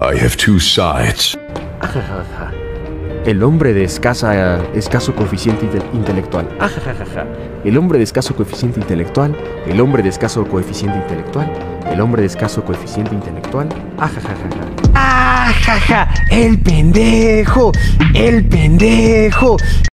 I have two sides. Ajajaja. El hombre de escasa, escaso coeficiente intelectual. Ajajaja. El hombre de escaso coeficiente intelectual. El hombre de escaso coeficiente intelectual. El hombre de escaso coeficiente intelectual. Ah, Ajajaja. ¡Ajaja! ¡El pendejo! ¡El pendejo!